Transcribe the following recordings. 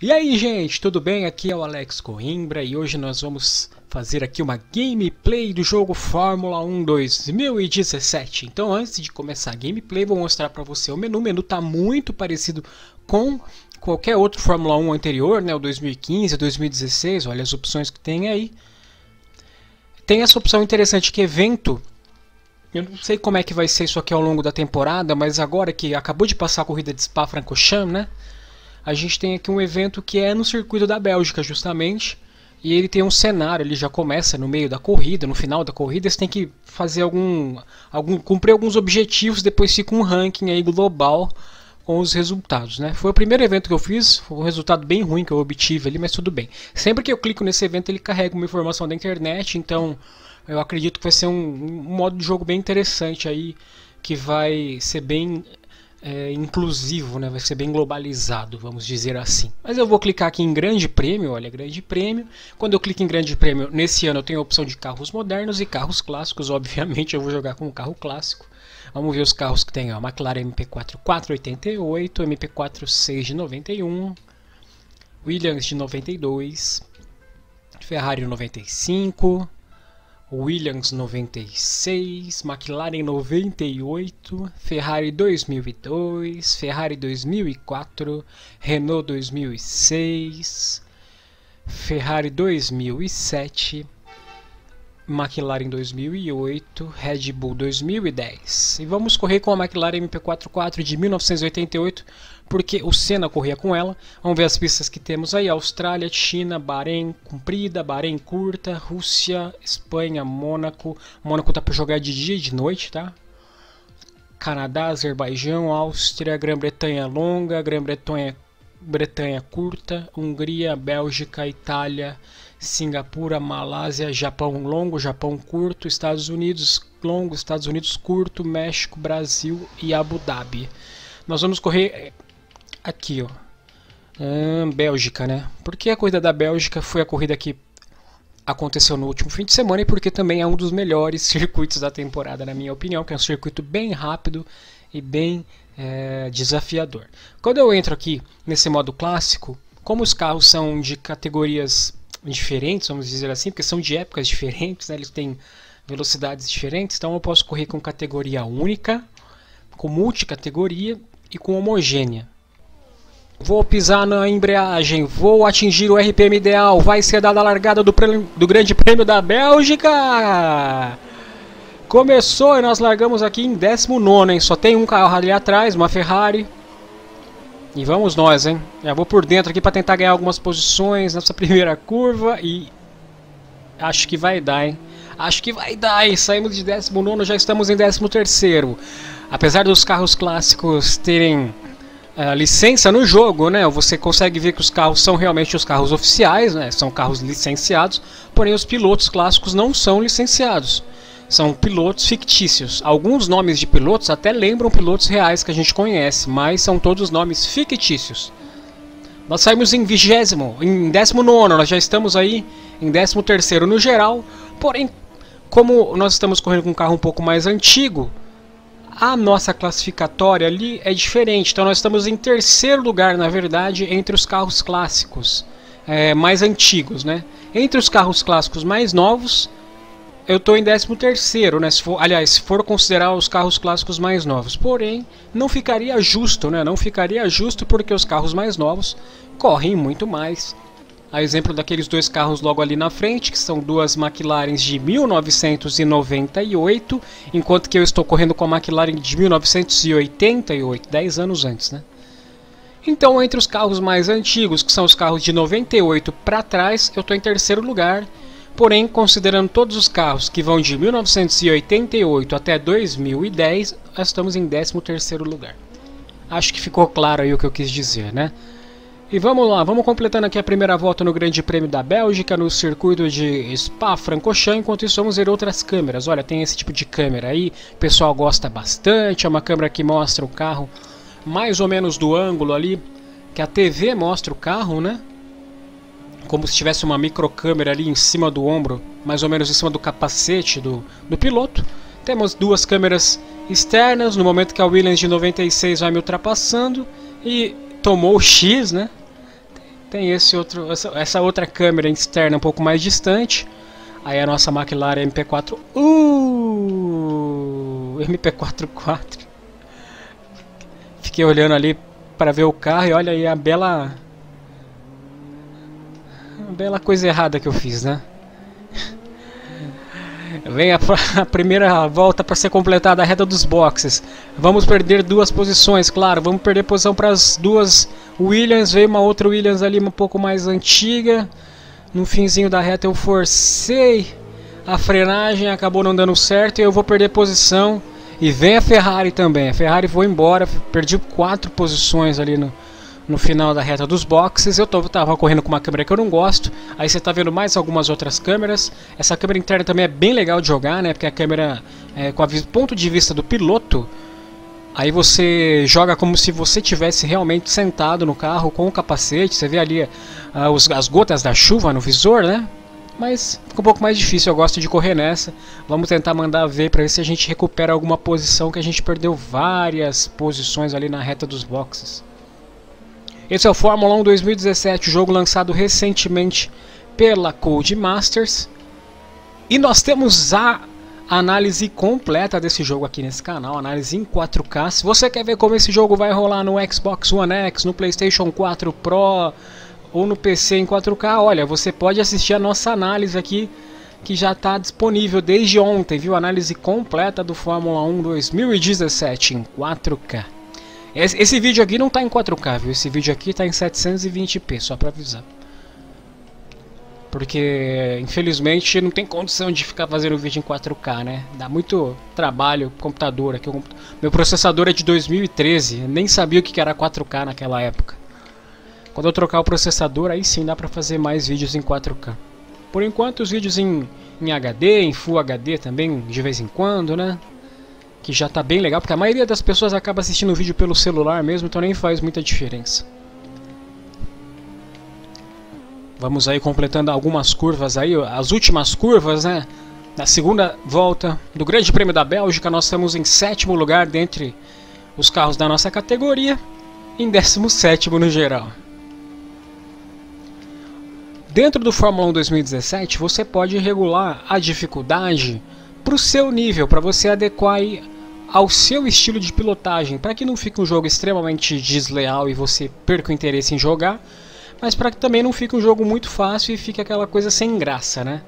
E aí, gente, tudo bem? Aqui é o Alex Coimbra e hoje nós vamos fazer aqui uma gameplay do jogo Fórmula 1 2017. Então, antes de começar a gameplay, vou mostrar para você o menu. O menu tá muito parecido com qualquer outro Fórmula 1 anterior, né, o 2015, 2016. Olha as opções que tem aí. Tem essa opção interessante que é evento eu não sei como é que vai ser isso aqui ao longo da temporada, mas agora que acabou de passar a corrida de Spa-Francorchamps, né? A gente tem aqui um evento que é no circuito da Bélgica, justamente. E ele tem um cenário, ele já começa no meio da corrida, no final da corrida, você tem que fazer algum, algum cumprir alguns objetivos, depois fica um ranking aí global com os resultados, né? Foi o primeiro evento que eu fiz, foi um resultado bem ruim que eu obtive ali, mas tudo bem. Sempre que eu clico nesse evento, ele carrega uma informação da internet, então eu acredito que vai ser um, um modo de jogo bem interessante aí, que vai ser bem é, inclusivo, né? vai ser bem globalizado, vamos dizer assim. Mas eu vou clicar aqui em Grande Prêmio, olha, Grande Prêmio. Quando eu clico em Grande Prêmio, nesse ano eu tenho a opção de carros modernos e carros clássicos, obviamente eu vou jogar com um carro clássico. Vamos ver os carros que tem, ó, McLaren MP4 488, MP4 6 de 91, Williams de 92, Ferrari 95, Williams 96, McLaren 98, Ferrari 2002, Ferrari 2004, Renault 2006, Ferrari 2007, McLaren 2008, Red Bull 2010. E vamos correr com a McLaren MP44 de 1988 porque o Senna corria com ela. Vamos ver as pistas que temos aí: Austrália, China, Bahrein comprida, Bahrein curta, Rússia, Espanha, Mônaco. Mônaco tá para jogar de dia e de noite, tá? Canadá, Azerbaijão, Áustria, Grã-Bretanha longa, Grã-Bretanha Bretanha curta, Hungria, Bélgica, Itália, Singapura, Malásia, Japão longo, Japão curto, Estados Unidos longo, Estados Unidos curto, México, Brasil e Abu Dhabi. Nós vamos correr aqui, ó. Hum, Bélgica, né? Porque a corrida da Bélgica foi a corrida que aconteceu no último fim de semana e porque também é um dos melhores circuitos da temporada, na minha opinião, que é um circuito bem rápido e bem é, desafiador. Quando eu entro aqui nesse modo clássico, como os carros são de categorias diferentes, vamos dizer assim, porque são de épocas diferentes, né, eles têm velocidades diferentes, então eu posso correr com categoria única, com multicategoria e com homogênea. Vou pisar na embreagem, vou atingir o RPM ideal, vai ser dada a largada do, do Grande Prêmio da Bélgica! Começou e nós largamos aqui em 19, hein? Só tem um carro ali atrás, uma Ferrari. E vamos nós, hein? Já vou por dentro aqui para tentar ganhar algumas posições nessa primeira curva e... Acho que vai dar, hein? Acho que vai dar, hein? Saímos de 19, já estamos em 13 terceiro. Apesar dos carros clássicos terem uh, licença no jogo, né? Você consegue ver que os carros são realmente os carros oficiais, né? São carros licenciados, porém os pilotos clássicos não são licenciados. São pilotos fictícios. Alguns nomes de pilotos até lembram pilotos reais que a gente conhece, mas são todos nomes fictícios. Nós saímos em vigésimo, em 19, nós já estamos aí em 13 terceiro no geral, porém, como nós estamos correndo com um carro um pouco mais antigo, a nossa classificatória ali é diferente. Então nós estamos em terceiro lugar, na verdade, entre os carros clássicos é, mais antigos, né? Entre os carros clássicos mais novos, eu estou em 13 terceiro, né? Se for, aliás, se for considerar os carros clássicos mais novos. Porém, não ficaria justo, né? Não ficaria justo porque os carros mais novos correm muito mais a exemplo daqueles dois carros logo ali na frente, que são duas McLarens de 1998, enquanto que eu estou correndo com a McLaren de 1988, 10 anos antes, né? Então, entre os carros mais antigos, que são os carros de 98 para trás, eu estou em terceiro lugar. Porém, considerando todos os carros que vão de 1988 até 2010, nós estamos em 13 terceiro lugar. Acho que ficou claro aí o que eu quis dizer, né? E vamos lá, vamos completando aqui a primeira volta no Grande Prêmio da Bélgica, no circuito de Spa-Francorchamps, enquanto isso vamos ver outras câmeras. Olha, tem esse tipo de câmera aí, o pessoal gosta bastante, é uma câmera que mostra o carro mais ou menos do ângulo ali, que a TV mostra o carro, né? Como se tivesse uma microcâmera ali em cima do ombro, mais ou menos em cima do capacete do, do piloto. Temos duas câmeras externas, no momento que a Williams de 96 vai me ultrapassando, e tomou o X, né? Tem esse outro, essa, outra câmera externa um pouco mais distante. Aí a nossa McLaren MP4. Uh! MP44. Fiquei olhando ali para ver o carro e olha aí a bela a bela coisa errada que eu fiz, né? Vem a, a primeira volta para ser completada a reta dos boxes. Vamos perder duas posições, claro. Vamos perder posição para as duas Williams. Veio uma outra Williams ali um pouco mais antiga. No finzinho da reta eu forcei a frenagem, acabou não dando certo e eu vou perder posição. E vem a Ferrari também. A Ferrari foi embora, perdi quatro posições ali no, no final da reta dos boxes. Eu estava correndo com uma câmera que eu não gosto. Aí você está vendo mais algumas outras câmeras. Essa câmera interna também é bem legal de jogar, né? Porque a câmera, é, com o ponto de vista do piloto, aí você joga como se você tivesse realmente sentado no carro com o capacete. Você vê ali uh, os, as gotas da chuva no visor, né? Mas fica um pouco mais difícil, eu gosto de correr nessa. Vamos tentar mandar ver para ver se a gente recupera alguma posição que a gente perdeu várias posições ali na reta dos boxes. Esse é o Fórmula 1 2017, jogo lançado recentemente pela Codemasters. E nós temos a análise completa desse jogo aqui nesse canal, análise em 4K. Se você quer ver como esse jogo vai rolar no Xbox One X, no PlayStation 4 Pro ou no PC em 4K, olha, você pode assistir a nossa análise aqui que já está disponível desde ontem, viu? Análise completa do Fórmula 1 2017 em 4K. Esse, esse vídeo aqui não tá em 4K, viu? Esse vídeo aqui tá em 720p, só pra avisar. Porque, infelizmente, não tem condição de ficar fazendo vídeo em 4K, né? Dá muito trabalho computador aqui. Meu processador é de 2013, nem sabia o que era 4K naquela época. Quando eu trocar o processador, aí sim dá pra fazer mais vídeos em 4K. Por enquanto, os vídeos em, em HD, em Full HD também, de vez em quando, né? Que já está bem legal, porque a maioria das pessoas acaba assistindo o vídeo pelo celular mesmo, então nem faz muita diferença. Vamos aí completando algumas curvas aí, as últimas curvas, né? Na segunda volta do Grande Prêmio da Bélgica, nós estamos em sétimo lugar dentre os carros da nossa categoria, em 17 no geral. Dentro do Fórmula 1 2017, você pode regular a dificuldade para o seu nível, para você adequar ao seu estilo de pilotagem, para que não fique um jogo extremamente desleal e você perca o interesse em jogar, mas para que também não fique um jogo muito fácil e fique aquela coisa sem graça, né?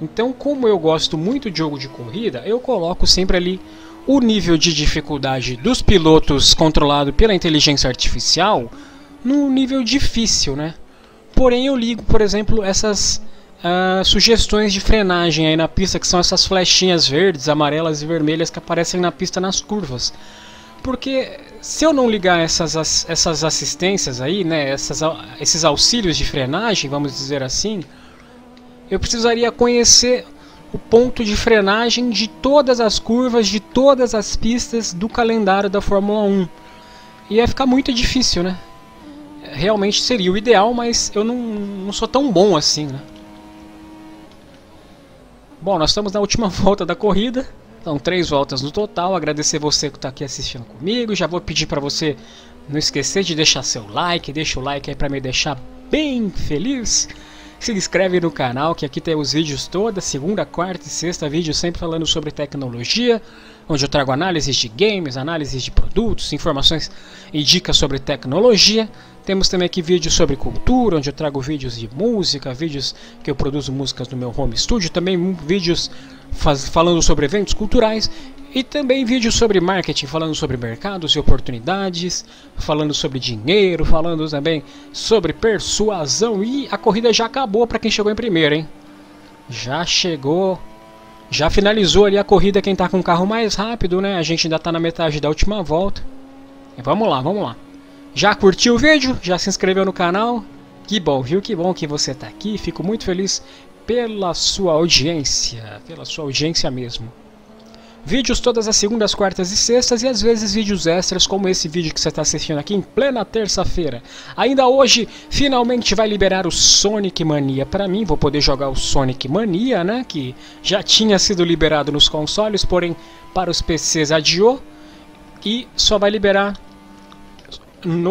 Então, como eu gosto muito de jogo de corrida, eu coloco sempre ali o nível de dificuldade dos pilotos controlado pela inteligência artificial no nível difícil, né? Porém, eu ligo, por exemplo, essas uh, sugestões de frenagem aí na pista, que são essas flechinhas verdes, amarelas e vermelhas que aparecem na pista nas curvas. Porque se eu não ligar essas, essas assistências aí, né, essas, esses auxílios de frenagem, vamos dizer assim, eu precisaria conhecer o ponto de frenagem de todas as curvas, de todas as pistas do calendário da Fórmula 1. E ia ficar muito difícil, né? Realmente seria o ideal, mas eu não, não sou tão bom assim, né? Bom, nós estamos na última volta da corrida. São três voltas no total. Agradecer você que está aqui assistindo comigo. Já vou pedir para você não esquecer de deixar seu like. Deixa o like aí para me deixar bem feliz. Se inscreve no canal que aqui tem os vídeos toda segunda, quarta e sexta vídeos sempre falando sobre tecnologia, onde eu trago análises de games, análises de produtos, informações e dicas sobre tecnologia. Temos também aqui vídeos sobre cultura, onde eu trago vídeos de música, vídeos que eu produzo músicas no meu home studio, também vídeos falando sobre eventos culturais e também vídeos sobre marketing, falando sobre mercados e oportunidades, falando sobre dinheiro, falando também sobre persuasão e a corrida já acabou para quem chegou em primeiro, hein? Já chegou, já finalizou ali a corrida quem está com o carro mais rápido, né? A gente ainda está na metade da última volta. E vamos lá, vamos lá. Já curtiu o vídeo? Já se inscreveu no canal? Que bom, viu? Que bom que você está aqui. Fico muito feliz pela sua audiência, pela sua audiência mesmo. Vídeos todas as segundas, quartas e sextas e às vezes vídeos extras como esse vídeo que você está assistindo aqui em plena terça-feira. Ainda hoje, finalmente vai liberar o Sonic Mania para mim, vou poder jogar o Sonic Mania, né, que já tinha sido liberado nos consoles, porém para os PCs adiou e só vai liberar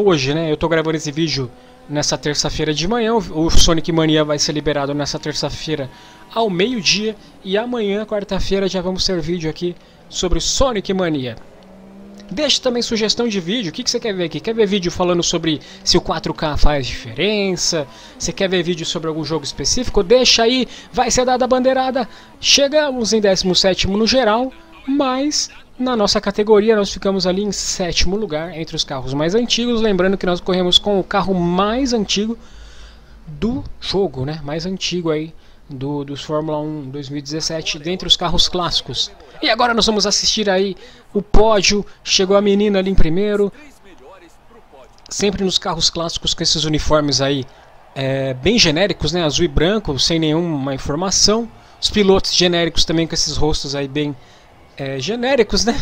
hoje, né? Eu tô gravando esse vídeo nessa terça-feira de manhã. O Sonic Mania vai ser liberado nessa terça-feira ao meio-dia. E amanhã, quarta-feira, já vamos ter vídeo aqui sobre Sonic Mania. Deixe também sugestão de vídeo. O que, que você quer ver aqui? Quer ver vídeo falando sobre se o 4K faz diferença? Você quer ver vídeo sobre algum jogo específico? Deixa aí, vai ser dada a bandeirada. Chegamos em 17 no geral, mas na nossa categoria nós ficamos ali em sétimo lugar entre os carros mais antigos. Lembrando que nós corremos com o carro mais antigo do jogo, né? Mais antigo aí do, dos Fórmula 1 2017 dentre os carros clássicos. E agora nós vamos assistir aí o pódio. Chegou a menina ali em primeiro. Sempre nos carros clássicos com esses uniformes aí é, bem genéricos, né? Azul e branco, sem nenhuma informação. Os pilotos genéricos também com esses rostos aí bem é, genéricos, né?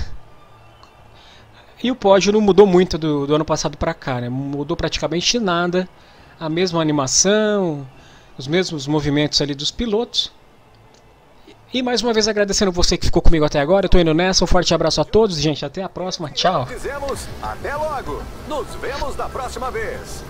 E o pódio não mudou muito do, do ano passado para cá, né? Mudou praticamente nada. A mesma animação, os mesmos movimentos ali dos pilotos. E mais uma vez agradecendo você que ficou comigo até agora. Eu tô indo nessa. Um forte abraço a todos, gente. Até a próxima. Tchau. Até logo. Nos vemos na próxima vez.